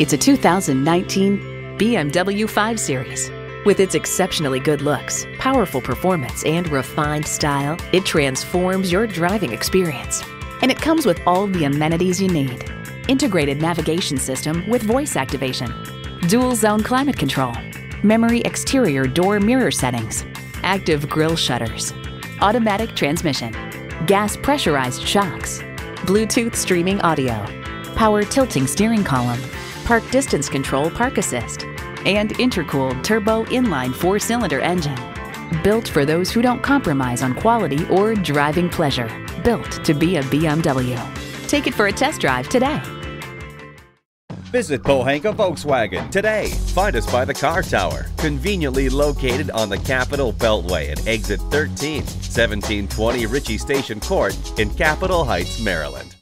It's a 2019 BMW 5 Series. With its exceptionally good looks, powerful performance, and refined style, it transforms your driving experience. And it comes with all the amenities you need. Integrated navigation system with voice activation, dual zone climate control, memory exterior door mirror settings, active grille shutters, automatic transmission, gas pressurized shocks, Bluetooth streaming audio, power tilting steering column, park distance control park assist, and intercooled turbo inline four cylinder engine. Built for those who don't compromise on quality or driving pleasure. Built to be a BMW. Take it for a test drive today. Visit Pohanka Volkswagen today. Find us by the car tower, conveniently located on the Capitol Beltway at exit 13, 1720 Ritchie Station Court in Capitol Heights, Maryland.